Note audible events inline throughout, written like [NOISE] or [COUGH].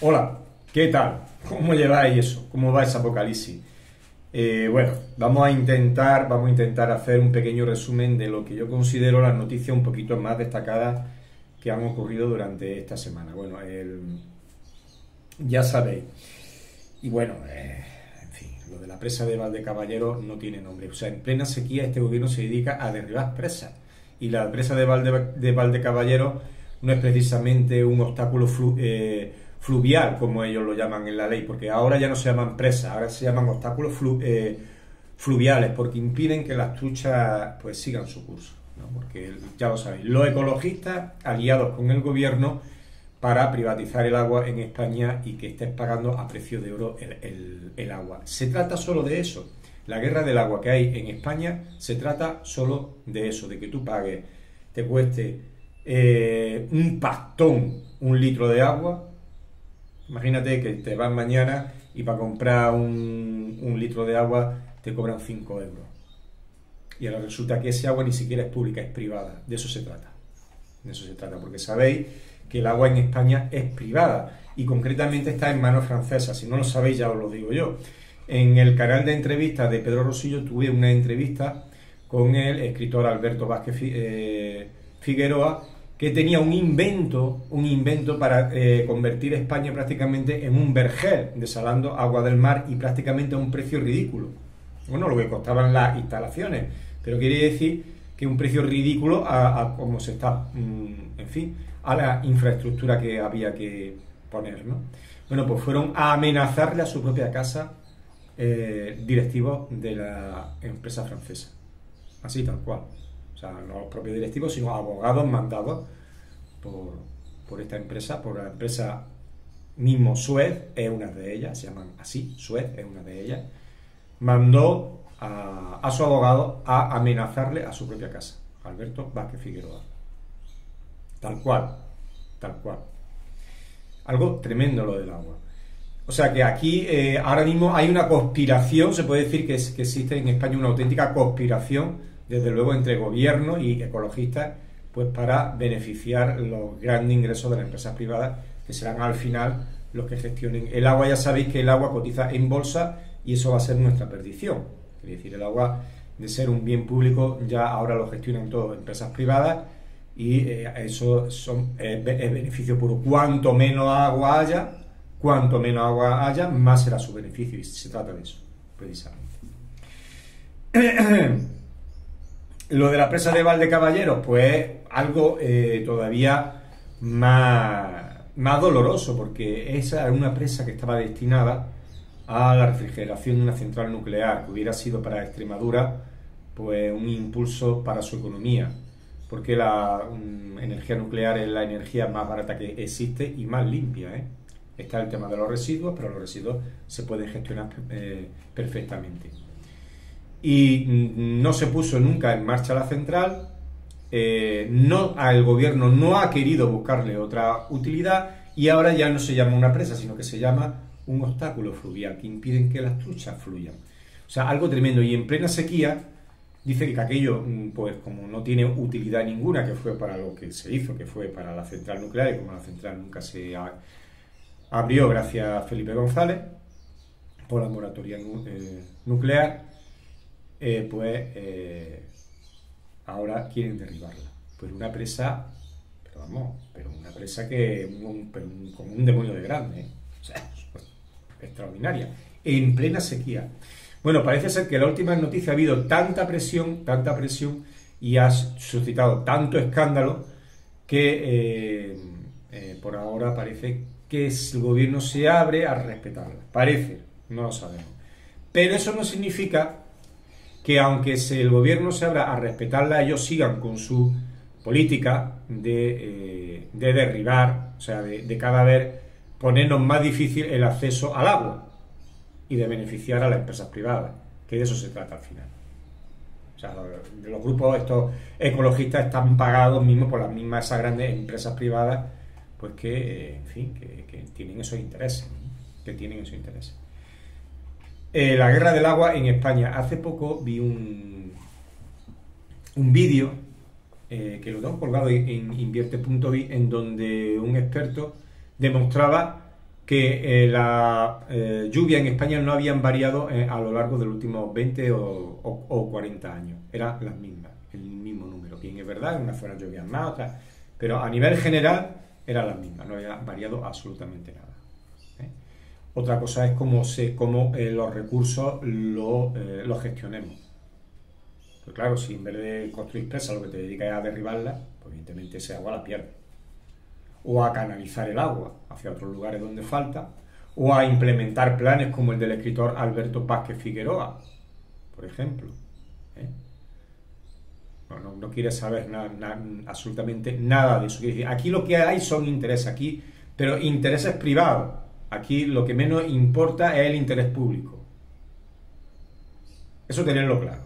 Hola, ¿qué tal? ¿Cómo lleváis eso? ¿Cómo va ese apocalipsis? Eh, bueno, vamos a intentar, vamos a intentar hacer un pequeño resumen de lo que yo considero las noticias un poquito más destacadas que han ocurrido durante esta semana. Bueno, ya sabéis. Y bueno, eh, en fin, lo de la presa de Valdecaballero no tiene nombre. O sea, en plena sequía este gobierno se dedica a derribar presas. Y la presa de, Valde, de Valdecaballero no es precisamente un obstáculo eh, fluvial, como ellos lo llaman en la ley, porque ahora ya no se llaman presas, ahora se llaman obstáculos eh, fluviales, porque impiden que las truchas pues sigan su curso. Porque ya lo sabéis, los ecologistas aliados con el gobierno para privatizar el agua en España y que estés pagando a precio de oro el, agua. Se trata solo de eso. La guerra del agua que hay en España se trata solo de eso, de que tú pagues, te cueste eh, un pastón un litro de agua Imagínate que te vas mañana y para comprar un, litro de agua te cobran 5 euros. Y ahora resulta que ese agua ni siquiera es pública, es privada. De eso se trata. De eso se trata, porque sabéis que el agua en España es privada y concretamente está en manos francesas. Si no lo sabéis, ya os lo digo yo. En el canal de entrevistas de Pedro Rosillo tuve una entrevista con el escritor Alberto Vázquez eh, Figueroa que tenía un invento, un invento para eh, convertir España prácticamente en un vergel, desalando agua del mar y prácticamente a un precio ridículo. Bueno, lo que costaban las instalaciones, pero quiere decir que un precio ridículo a, cómo se está, mm, en fin, a la infraestructura que había que poner, ¿no? Bueno, pues fueron a amenazarle a su propia casa eh, directivos de la empresa francesa. Así tal cual. Sea, no los propios directivos, sino abogados mandados por, esta empresa, por la empresa mismo Suez, es una de ellas, se llaman así, Suez es una de ellas, mandó a, su abogado a amenazarle a su propia casa, Alberto Vázquez Figueroa. Tal cual, tal cual. Algo tremendo lo del agua. O sea que aquí eh, ahora mismo hay una conspiración, se puede decir que existe en España una auténtica conspiración desde luego entre gobierno y ecologistas, pues para beneficiar los grandes ingresos de las empresas privadas, que serán al final los que gestionen el agua. Ya sabéis que el agua cotiza en bolsa y eso va a ser nuestra perdición. Es decir, el agua, de ser un bien público, ya ahora lo gestionan todas empresas privadas y eh, eso son, es beneficio puro. Cuanto menos agua haya, cuanto menos agua haya, más será su beneficio y se trata de eso, precisamente. [CLEARS THROAT] Lo de la presa de Valdecaballeros, pues algo eh, todavía más, más doloroso, porque esa era una presa que estaba destinada a la refrigeración de una central nuclear, que hubiera sido para Extremadura pues un impulso para su economía, porque la energía nuclear es la energía más barata que existe y más limpia. ¿eh? Está el tema de los residuos, pero los residuos se pueden gestionar eh, perfectamente y no se puso nunca en marcha la central. Eh, no, el gobierno no ha querido buscarle otra utilidad y ahora ya no se llama una presa, sino que se llama un obstáculo fluvial que impiden que las truchas fluyan. O sea, algo tremendo. Y en plena sequía, dice que aquello, mm, pues como no tiene utilidad ninguna, que fue para lo que se hizo, que fue para la central nuclear, y como la central nunca se abrió gracias a Felipe González, por la moratoria eh, nuclear, eh, pues eh, ahora quieren derribarla. Pues una presa, pero vamos, pero una presa que como un demonio de grande, ¿eh? o sea, extraordinaria, en plena sequía. Bueno, parece ser que la última noticia ha habido tanta presión, tanta presión y ha suscitado tanto escándalo que por ahora parece que el gobierno se abre a respetarla. Parece, no lo sabemos. Pero eso no significa que aunque el gobierno se abra a respetarla, ellos sigan con su política de, eh, derribar, o sea, de, cada vez ponernos más difícil el acceso al agua y de beneficiar a las empresas privadas, que de eso se trata al final. O sea, los grupos estos ecologistas están pagados mismos por las mismas esas grandes empresas privadas, pues que, eh, en fin, que tienen esos intereses, que tienen esos intereses. Eh, la guerra del agua en España. Hace poco vi un, un vídeo eh, que lo tengo colgado en, invierte.vi en donde un experto demostraba que eh, la eh, lluvia en España no habían variado a lo largo de los últimos 20 o, 40 años. Eran las mismas, el mismo número. Bien, es verdad, en una zona llovían más, otras, pero a nivel general eran las mismas, no había variado absolutamente nada. Otra cosa es cómo, cómo los recursos los gestionemos. Pues claro, si en vez de construir presas lo que te dedicas es a derribarla, pues evidentemente ese agua la pierdes o a canalizar el agua hacia otros lugares donde falta, o a implementar planes como el del escritor Alberto Pázquez Figueroa, por ejemplo. ¿eh? No, quiere saber absolutamente nada de eso. Aquí lo que hay son intereses, aquí, pero intereses privados. Aquí lo que menos importa es el interés público. Eso tenerlo claro.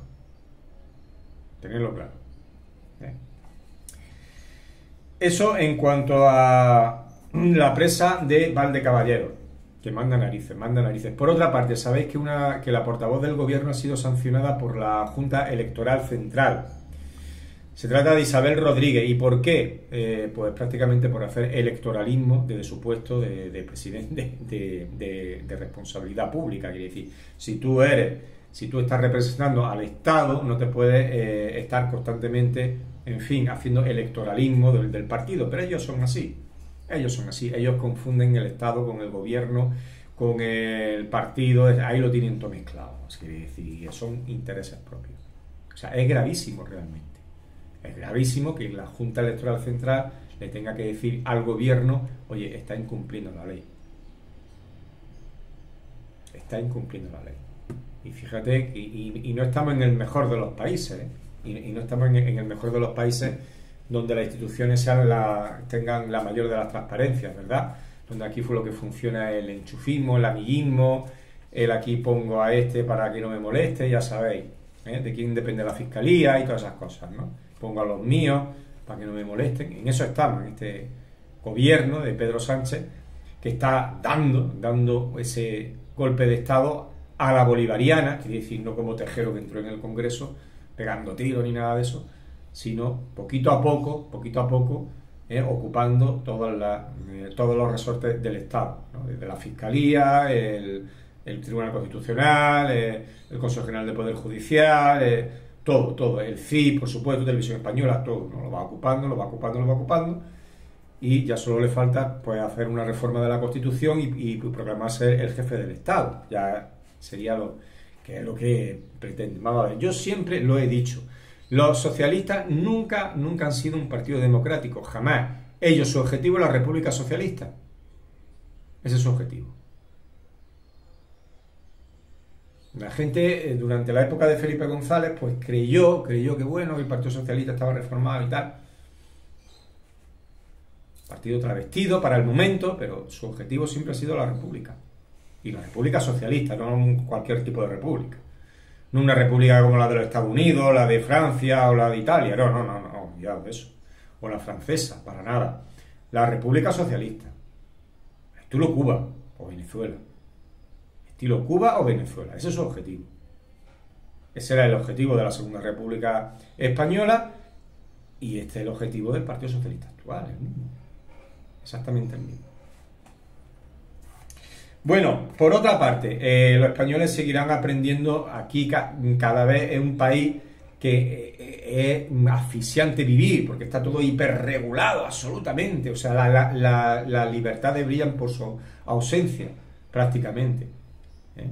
Tenerlo claro. Eso en cuanto a la presa de Valdecaballero, que manda narices, manda narices. Por otra parte, sabéis que, una, que la portavoz del gobierno ha sido sancionada por la Junta Electoral Central. Se trata de Isabel Rodríguez. ¿Y por qué? Eh, pues prácticamente por hacer electoralismo desde su puesto de, presidente [LAUGHS] de, responsabilidad pública. Quiere decir, si tú eres, si tú estás representando al Estado, no te puedes eh, estar constantemente en fin, haciendo electoralismo del, partido, pero ellos son así, ellos son así, ellos confunden el Estado con el gobierno, con el partido, ahí lo tienen todo mezclado, quiere decir, son intereses propios. O sea, es gravísimo realmente, es gravísimo que la Junta Electoral Central le tenga que decir al gobierno, oye, está incumpliendo la ley. Está incumpliendo la ley. Y fíjate, y, no estamos en el mejor de los países, ¿eh? y, no estamos en, el mejor de los países donde las instituciones sean tengan la mayor de las transparencias, ¿verdad? Donde aquí fue lo que funciona el enchufismo, el amiguismo, el aquí pongo a este para que no me moleste, ya sabéis, ¿eh? de quién depende la fiscalía y todas esas cosas, ¿no? Pongo a los míos para que no me molesten. En eso estamos, en este gobierno de Pedro Sánchez, que está dando, dando ese golpe de Estado a la bolivariana, quiere decir, no como Tejero que entró en el Congreso, pegando tiros ni nada de eso, sino poquito a poco, poquito a poco, eh, ocupando todas eh, todos los resortes del Estado, desde la Fiscalía, el, Tribunal Constitucional, eh, el Consejo General de Poder Judicial, todo, todo, el CIP, por supuesto, Televisión Española, todo, ¿no? lo va ocupando, lo va ocupando, lo va ocupando, y ya solo le falta pues hacer una reforma de la Constitución y, y proclamarse el jefe del Estado, ya sería lo que es lo que pretende. Vamos a ver, yo siempre lo he dicho. Los socialistas nunca, nunca han sido un partido democrático, jamás. Ellos, su objetivo es la República Socialista. Ese es su objetivo. La gente, eh, durante la época de Felipe González, pues creyó, creyó que bueno, el Partido Socialista estaba reformado y tal. Partido travestido para el momento, pero su objetivo siempre ha sido la República y la República Socialista, no cualquier tipo de república. No una república como la de los Estados Unidos, la de Francia o la de Italia, no, no, no, no, ya de eso. O la francesa, para nada. La República Socialista. Estilo Cuba o Venezuela. Estilo Cuba o Venezuela. Ese es su objetivo. Ese era el objetivo de la Segunda República Española y este es el objetivo del Partido Socialista actual. Exactamente el mismo. Bueno, por otra parte, eh, los españoles seguirán aprendiendo aquí cada vez es un país que eh, es asfixiante vivir, porque está todo hiperregulado absolutamente, o sea, la, la, la libertad brillan por su ausencia, prácticamente. ¿Eh?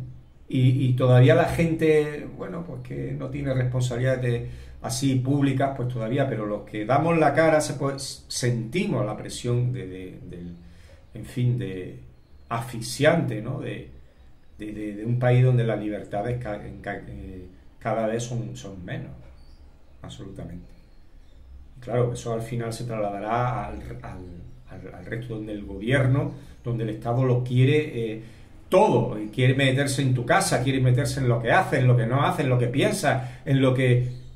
Y, todavía la gente, bueno, pues que no tiene responsabilidades así públicas, pues todavía, pero los que damos la cara pues, sentimos la presión de, del, en fin, de, asfixiante ¿no? de, un país donde las libertades eh, cada vez son, son menos, absolutamente. Claro, eso al final se trasladará al, al, resto donde el gobierno, donde el Estado lo quiere eh, todo, quiere meterse en tu casa, quiere meterse en lo que hace, en lo que no hace, en lo que piensa, en lo que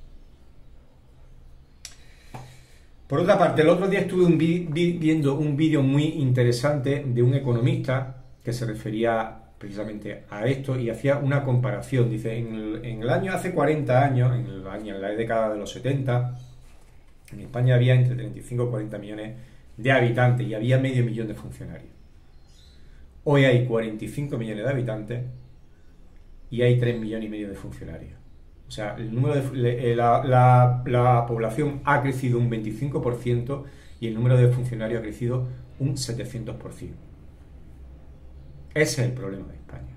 Por otra parte, el otro día estuve viendo un vídeo muy interesante de un economista que se refería precisamente a esto y hacía una comparación. Dice, en el, año hace 40 años, en, el año, en la década de los 70, en España había entre 35 y 40 millones de habitantes y había medio millón de funcionarios. Hoy hay 45 millones de habitantes y hay 3 millones y medio de funcionarios. O sea, el número de, eh, la, la población ha crecido un 25% y el número de funcionarios ha crecido un 700%. Ese es el problema de España.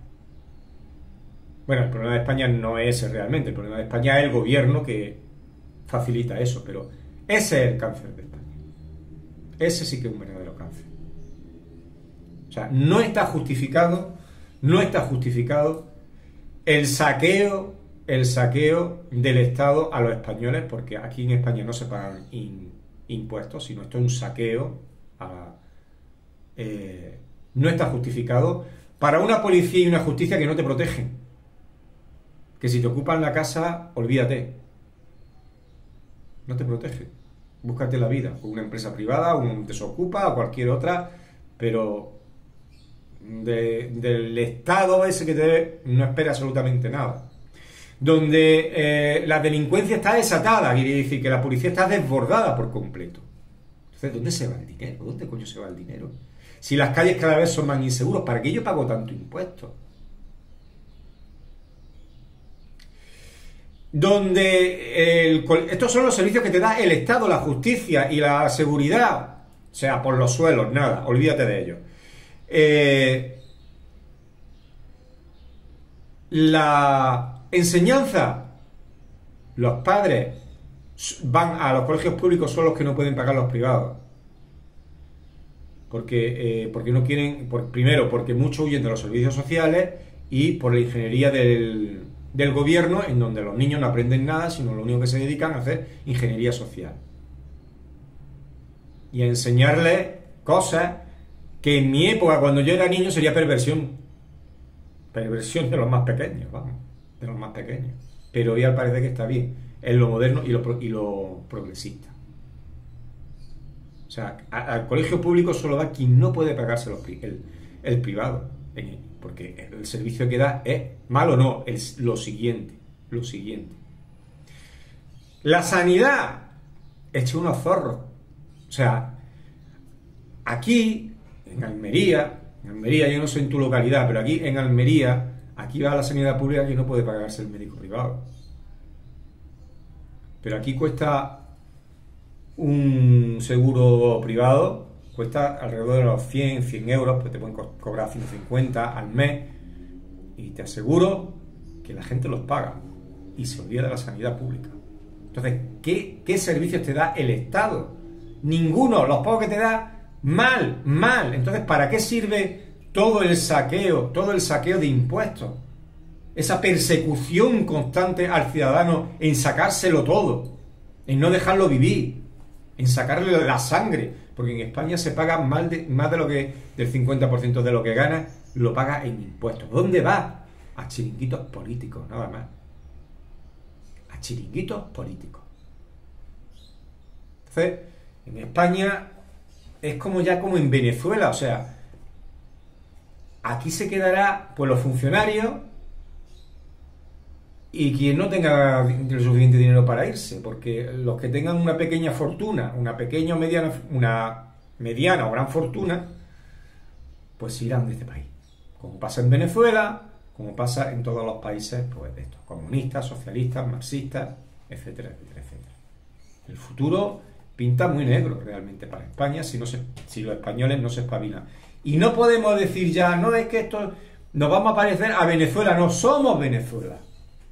Bueno, el problema de España no es ese realmente, el problema de España es el gobierno que facilita eso, pero ese es el cáncer de España. Ese sí que es un verdadero cáncer. O sea, no está justificado, no está justificado el saqueo, el saqueo del Estado a los españoles, porque aquí en España no se pagan impuestos, sino esto es un saqueo eh, no está justificado para una policía y una justicia que no te protegen. Que si te ocupan la casa, olvídate. No te protege. Búscate la vida con una empresa privada, un desocupa o cualquier otra, pero del Estado ese que te no espera absolutamente nada. Donde eh, la delincuencia está desatada, quiere decir que la policía está desbordada por completo. Entonces, ¿dónde se va el dinero? ¿Dónde coño se va el dinero? Si las calles cada vez son más inseguros, ¿para qué yo pago tanto impuesto? Donde estos son los servicios que te da el Estado, la justicia y la seguridad. O sea, por los suelos, nada, olvídate de ellos. Eh, la enseñanza, los padres van a los colegios públicos son los que no pueden pagar los privados. Porque, eh, porque no quieren, primero, porque muchos huyen de los servicios sociales y por la ingeniería del, del gobierno, en donde los niños no aprenden nada, sino lo único que se dedican a hacer ingeniería social. Y a enseñarles cosas que en mi época, cuando yo era niño, sería perversión. Perversión de los más pequeños, vamos, de los más pequeños. Pero hoy al parece que está bien en lo moderno y lo, y lo progresista. O sea, al colegio público solo da quien no puede pagarse el, el privado, porque el servicio que da es malo no, es lo siguiente, lo siguiente. La sanidad, hecho unos zorros. O sea, aquí, en Almería, en Almería, yo no sé en tu localidad, pero aquí en Almería, aquí va la sanidad pública que no puede pagarse el médico privado. Pero aquí cuesta un seguro privado, cuesta alrededor de los 100, 100 euros, pues te pueden cobrar 150 al mes. Y te aseguro que la gente los paga y se olvida de la sanidad pública. Entonces, ¿qué, qué servicios te da el Estado? Ninguno, los pocos que te da, mal, mal. Entonces, ¿para qué sirve todo el saqueo, todo el saqueo de impuestos? esa persecución constante al ciudadano en sacárselo todo, en no dejarlo vivir, en sacarle la sangre, porque en España se paga más de, más de lo que del 50% de lo que gana lo paga en impuestos. ¿Dónde va? A chiringuitos políticos, nada más. A chiringuitos políticos. Entonces, en España es como ya como en Venezuela, o sea, aquí se quedará pues los funcionarios y quien no tenga el suficiente dinero para irse, porque los que tengan una pequeña fortuna, una pequeña o mediana, una mediana o gran fortuna, pues irán de este país. Como pasa en Venezuela, como pasa en todos los países, pues estos, comunistas, socialistas, marxistas, etcétera, etcétera, etcétera. El futuro pinta muy negro realmente para España si, no si los españoles no se espabilan. Y no podemos decir ya, no es que esto nos vamos a parecer a Venezuela, no somos Venezuela.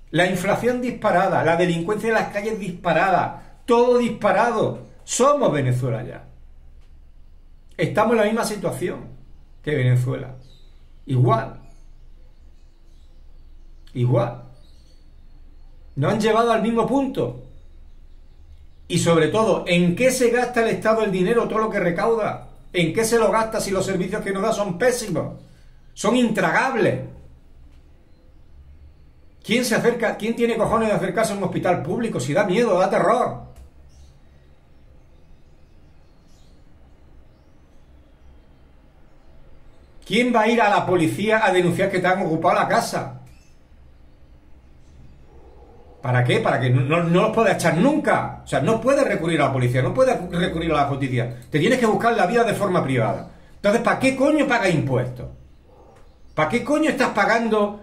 La inflación disparada, la delincuencia en las calles disparada, todo disparado. Somos Venezuela ya. Estamos en la misma situación que Venezuela. Igual. Igual. Nos han llevado al mismo punto. Y sobre todo, ¿en qué se gasta el Estado el dinero, todo lo que recauda? ¿En qué se lo gasta si los servicios que nos da son pésimos? Son intragables. ¿Quién se acerca, quién tiene cojones de acercarse a un hospital público si da miedo, da terror? ¿Quién va a ir a la policía a denunciar que te han ocupado la casa? ¿Para qué? Para que no, los puedas echar nunca. O sea, no puedes recurrir a la policía, no puedes recurrir a la justicia. Te tienes que buscar la vida de forma privada. Entonces, ¿para qué coño paga impuestos? ¿Para qué coño estás pagando,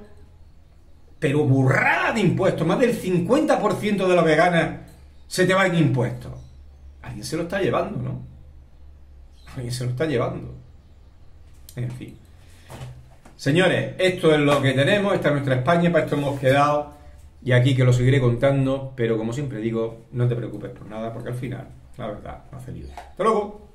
pero burrada de impuestos? Más del 50% de lo que ganas se te va en impuestos. Alguien se lo está llevando, ¿no? Alguien se lo está llevando. En fin. Señores, esto es lo que tenemos, esta es nuestra España, para esto hemos quedado y aquí que lo seguiré contando, pero como siempre digo, no te preocupes por nada porque al final, la verdad, no hace lío. Hasta luego.